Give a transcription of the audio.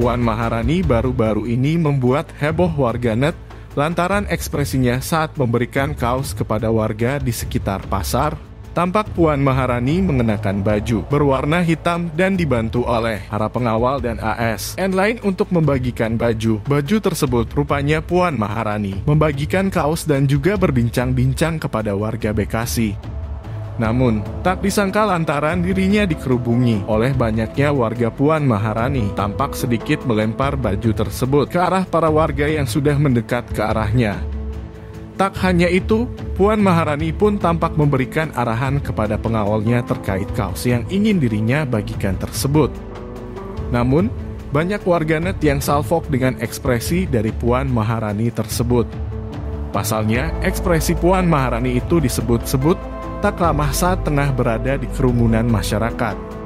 Puan Maharani baru-baru ini membuat heboh warganet lantaran ekspresinya saat memberikan kaos kepada warga di sekitar pasar. Tampak Puan Maharani mengenakan baju berwarna hitam dan dibantu oleh para pengawal dan ASN lain untuk membagikan baju. Baju tersebut rupanya Puan Maharani membagikan kaos dan juga berbincang-bincang kepada warga Bekasi. Namun, tak disangka lantaran dirinya dikerubungi oleh banyaknya warga Puan Maharani, tampak sedikit melempar baju tersebut ke arah para warga yang sudah mendekat ke arahnya. Tak hanya itu, Puan Maharani pun tampak memberikan arahan kepada pengawalnya terkait kaos yang ingin dirinya bagikan tersebut. Namun, banyak warganet yang salfok dengan ekspresi dari Puan Maharani tersebut. Pasalnya, ekspresi Puan Maharani itu disebut-sebut tak ramah saat tengah berada di kerumunan masyarakat.